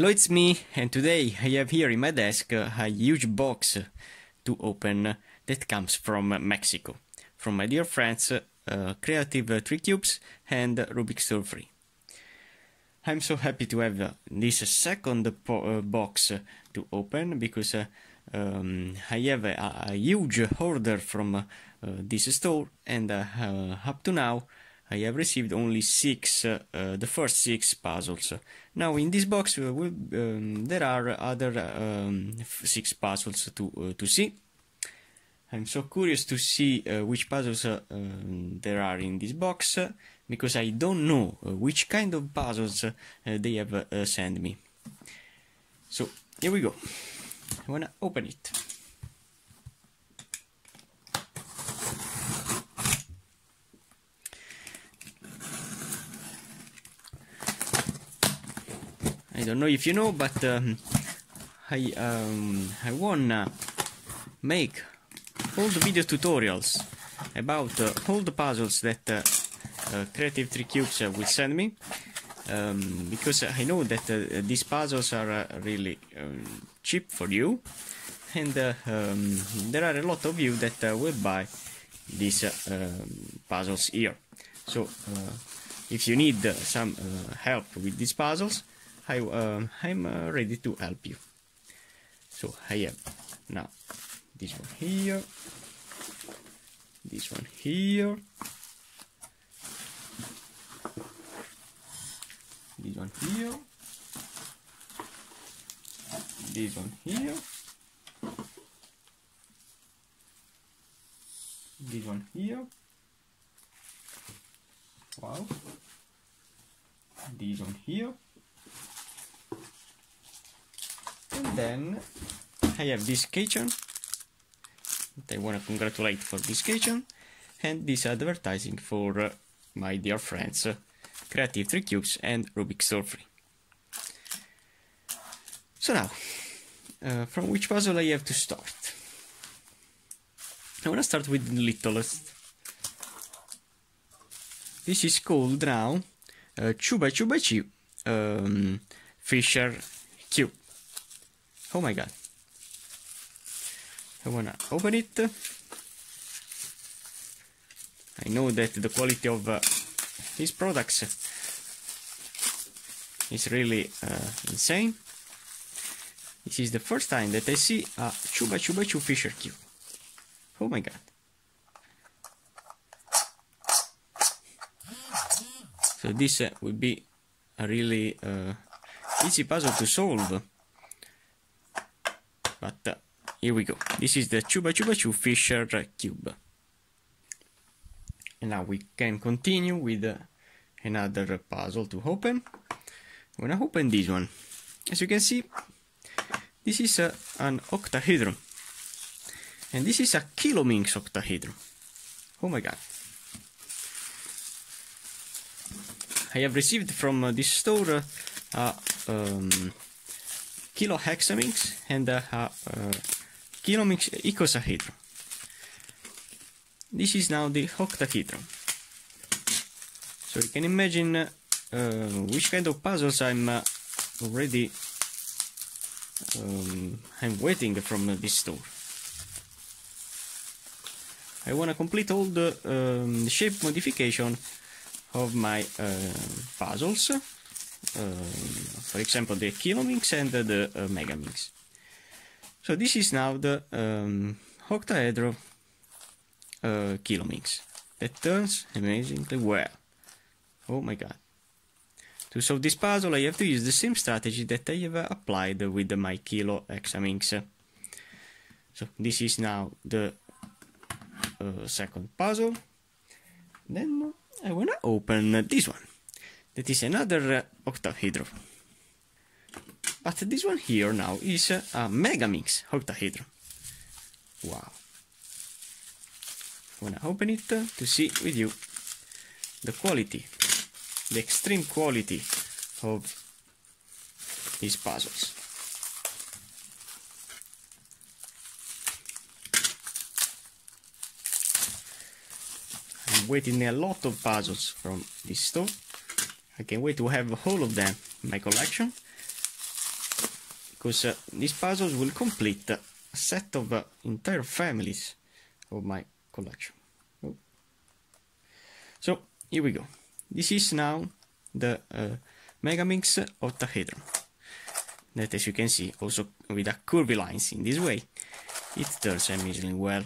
Hello, it's me, and today I have here in my desk uh, a huge box to open that comes from Mexico, from my dear friends uh, Creativ3 Cubes and RubikStore3. I'm so happy to have uh, this second uh, box to open because uh, um, I have a, a, huge order from uh, this store, and up to now I have received only six, uh, uh, the first six puzzles. Now in this box uh, um, there are other um, six puzzles to uh, to see. I'm so curious to see uh, which puzzles uh, um, there are in this box because I don't know which kind of puzzles they have sent me. So here we go. I wanna open it. Don't know if you know, but um, I um, I wanna make all the video tutorials about uh, all the puzzles that uh, uh, Creativ3 Cubes uh, will send me, um, because I know that uh, these puzzles are uh, really um, cheap for you, and um, there are a lot of you that will buy these um, puzzles here. So if you need some help with these puzzles, I, um, I'm uh, ready to help you. So I have now this one here, this one here, this one here, this one here, this one here, wow, this one here, and then I have this kitchen I want to congratulate for this kitchen and this advertising for uh, my dear friends uh, Creativ3 Cubes and RubikStore3. So now, uh, from which puzzle I have to start? I want to start with the littlest. This is called now uh, 2 by 2 by 2 um, Fisher Cube. Oh my god. I wanna open it. I know that the quality of uh, these products is really uh, insane. This is the first time that I see a 2 by 2 by 2 Fisher Cube. Oh my god. So this uh, will be a really uh, easy puzzle to solve but uh, here we go. This is the Chuba Chuba Chu Fisher cube. And now we can continue with uh, another puzzle to open. When I'm gonna open this one. As you can see, this is uh, an octahedron. And this is a Kilominx octahedron. Oh my god. I have received from uh, this store uh, um, Kilo Hexaminx and uh, uh, Kilominx icosahedron. This is now the octahedron. So you can imagine uh, which kind of puzzles I'm uh, already um, I'm waiting from this store. I want to complete all the um, shape modification of my uh, puzzles for example, the Kilominx and the uh, Megaminx. So this is now the um, octahedron uh, that turns amazingly well. Oh my god. To solve this puzzle I have to use the same strategy that I have applied with my Kilo Hexaminx. So this is now the uh, second puzzle. Then I wanna open this one. That is another uh, octahedron. But this one here now is uh, a Megaminx octahedron. Wow. I'm gonna open it uh, to see with you the quality, the extreme quality of these puzzles. I'm waiting a lot of puzzles from this store. I can't wait to have all of them in my collection. because uh, these puzzles will complete a set of uh, entire families of my collection. Oh. So here we go. This is now the uh, Megaminx octahedron that as you can see also with a curvy lines in this way it turns amazingly well.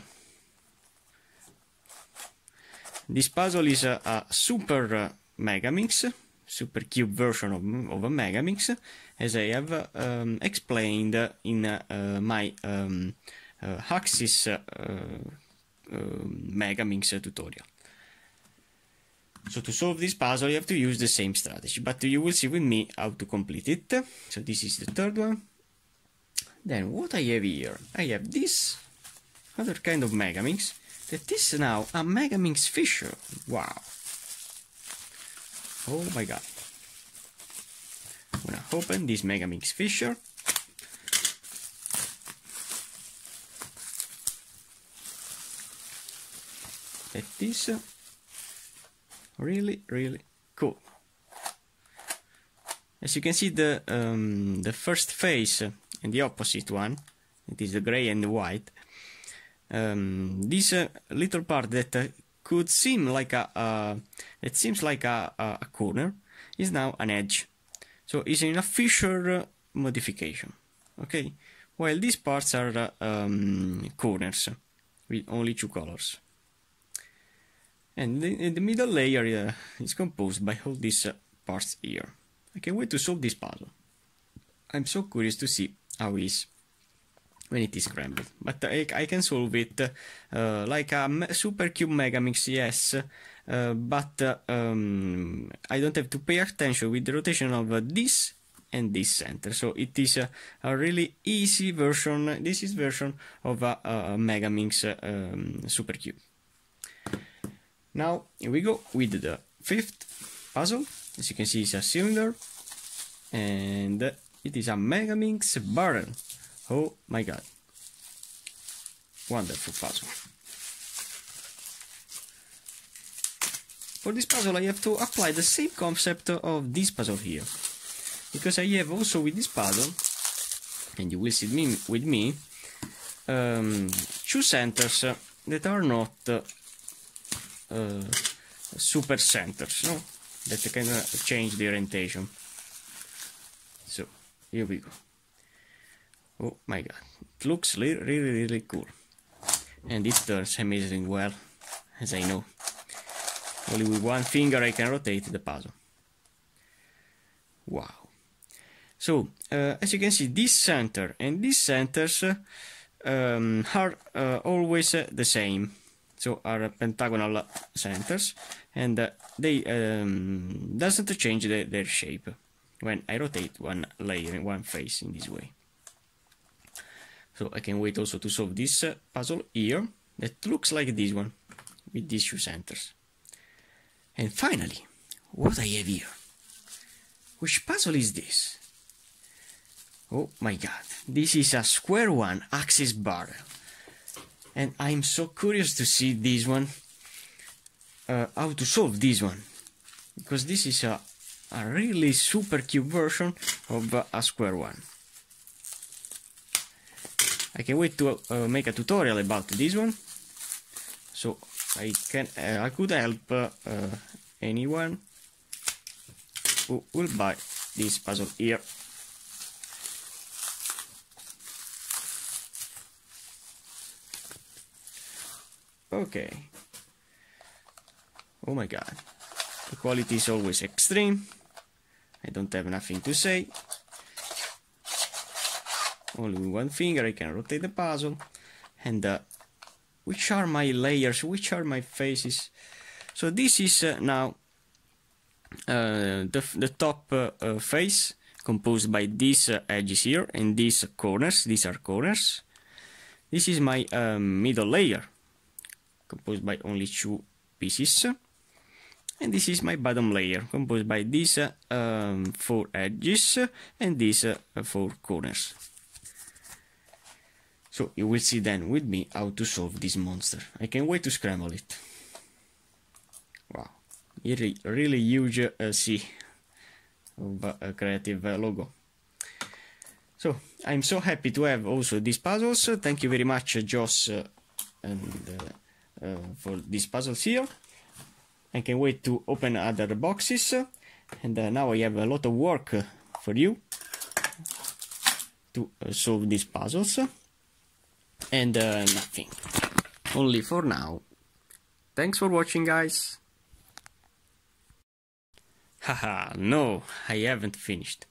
This puzzle is a, a super uh, Megaminx, super cube version of, of a Megaminx as I have um, explained in uh, my um, uh, Axis uh, um, Megaminx tutorial. So to solve this puzzle you have to use the same strategy, but you will see with me how to complete it. So this is the third one. Then what I have here? I have this other kind of Megaminx that is now a Megaminx Fisher. Wow. Oh my god. I'm gonna open this Megaminx Fisher. That is really really cool as you can see the um, the first face and the opposite one it is the gray and the white um, this uh, little part that uh, could seem like a it seems like a, a, corner is now an edge. So it's in a Fisher modification. Okay? While these parts are um, corners with only two colors. And the, the middle layer uh, is composed by all these uh, parts here. I can't wait to solve this puzzle. I'm so curious to see how it is when it is scrambled. But I, I can solve it uh, like a super cube Megaminx, yes, uh, but uh, um, I don't have to pay attention with the rotation of uh, this and this center. So it is a, a really easy version. This is version of a, Megaminx um, Supercube. Now here we go with the fifth puzzle. As you can see, it's a cylinder and it is a Megaminx barrel. Oh my god. Wonderful puzzle. For this puzzle I have to apply the same concept of this puzzle here. Because I have also with this puzzle, and you will see me with me, um, two centers that are not uh, super centers, no? That can uh, change the orientation. So, here we go. Oh my god, it looks really, really, cool. And it turns amazing well, as I know. Only with one finger I can rotate the puzzle. Wow. So, uh, as you can see, this center and these centers uh, um, are uh, always uh, the same so are pentagonal centers and uh, they um, doesn't change the, their shape when I rotate one layer one face in this way so I can wait also to solve this uh, puzzle here that looks like this one with these two centers. And finally what I have here? Which puzzle is this? Oh my god this is a square one axis barrel and I'm so curious to see this one uh, how to solve this one. Because this is a, a really super cube version of uh, a square one I can wait to uh, make a tutorial about this one so I can uh, I could help uh, anyone who will buy this puzzle here Okay. Oh my god. The quality is always extreme. I don't have nothing to say. Only with one finger I can rotate the puzzle. And uh, which are my layers? Which are my faces? So this is uh, now uh, the, the top uh, uh, face composed by these uh, edges here and these corners. These are corners. This is my middle layer composed by only two pieces and this is my bottom layer composed by these um, four edges and these uh, four corners so you will see then with me how to solve this monster I can't wait to scramble it wow really really huge uh, sea of uh, creative uh, logo So I'm so happy to have also these puzzles. Thank you very much, Joss, uh, and uh, uh, for these puzzles here. I can wait to open other boxes, and uh, now I have a lot of work for you to uh, solve these puzzles. And uh, nothing. Only for now. Thanks for watching, guys. Haha, no, I haven't finished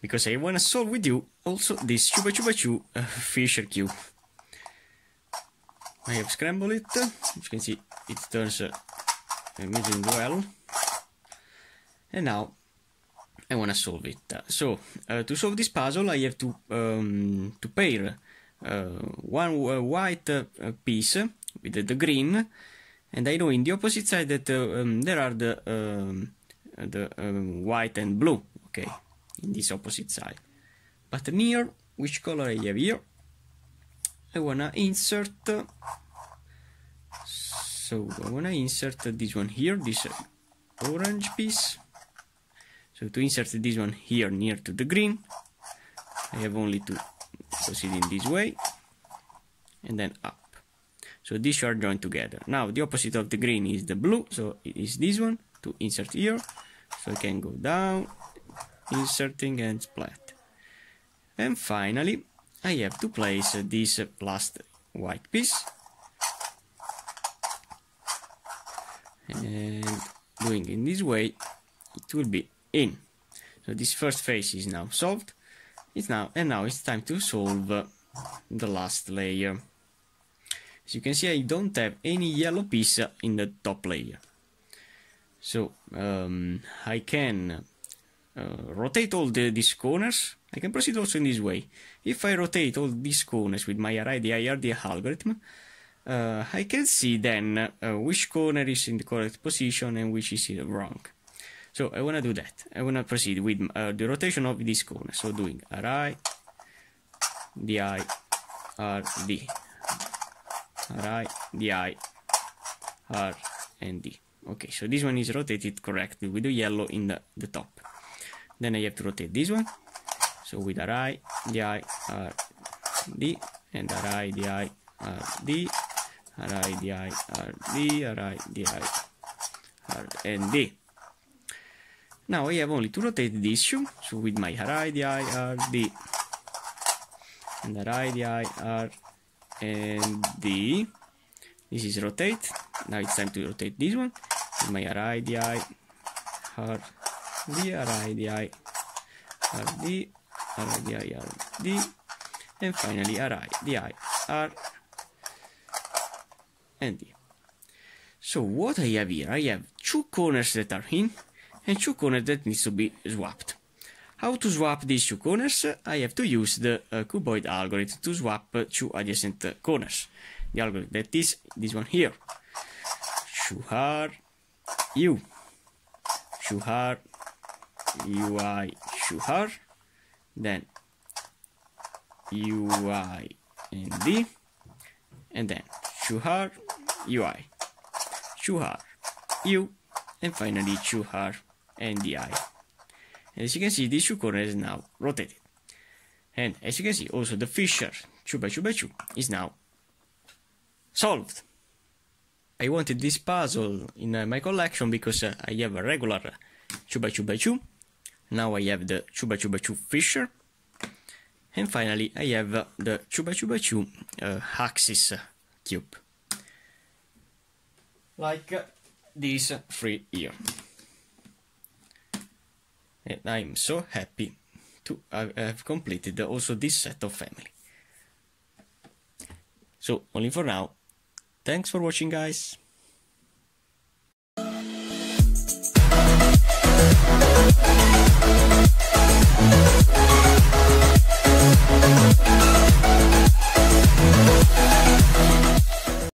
because I wanna solve with you also this Chupa Chupa Chew uh, Fisher Cube. I have scrambled it, as you can see it turns uh, amazing well. And now I wanna solve it. So uh, to solve this puzzle I have to, um, to pair one uh, white uh, piece with the green and I know in the opposite side that um, there are the, um, the um, white and blue, okay in this opposite side. But near, which color I have here? I wanna insert, so I wanna insert this one here, this orange piece. So to insert this one here near to the green, I have only to proceed in this way, and then up. So these are joined together. Now the opposite of the green is the blue, so it is this one to insert here. So I can go down inserting and splat. And finally, I have to place this last white piece. And doing in this way, it will be in. So this first phase is now solved. It's now and now it's time to solve the last layer. As you can see, I don't have any yellow piece in the top layer. So um, I can uh, rotate all the, these corners, I can proceed also in this way. If I rotate all these corners with my RID algorithm, uh, I can see then uh, which corner is in the correct position and which is wrong. So I want to do that. I want to proceed with uh, the rotation of this corner. So doing RI, DI, RD, RI, DI, R, and D. Okay, so this one is rotated correctly with the yellow in the, the top. Then I have to rotate this one. So with RI, DI, RD, and RI, DI, RD, RI, DI, RD, RI, DI, and D. Now I have only to rotate this shoe, so with my RI, DI, RD, and RI, DI, R, and D. This is rotate. Now it's time to rotate this one with my RI, DI, R, D, R, I, D, I, R, D, R, I, D, I, R, D, and finally R, I, D, I, R, and D. So what I have here, I have two corners that are in, and two corners that needs to be swapped. How to swap these two corners? I have to use the uh, cuboid algorithm to swap uh, two adjacent uh, corners. The algorithm that is this one here. Shuhar U. Shuhar UI Shuhar, then UI ND, and then Shuhar UI, Shuhar U, and finally Shuhar NDI. And as you can see, this shoe corner is now rotated. And as you can see, also the Fisher Chuba Chuba Chu is now solved. I wanted this puzzle in uh, my collection because uh, I have a regular Chuba Chuba Chu now I have the Chuba Chuba Chew Fisher. And finally I have the Chuba Chuba Chew uh, Axis cube. Like uh, these three here. And I'm so happy to have completed also this set of family. So only for now. Thanks for watching guys. Thank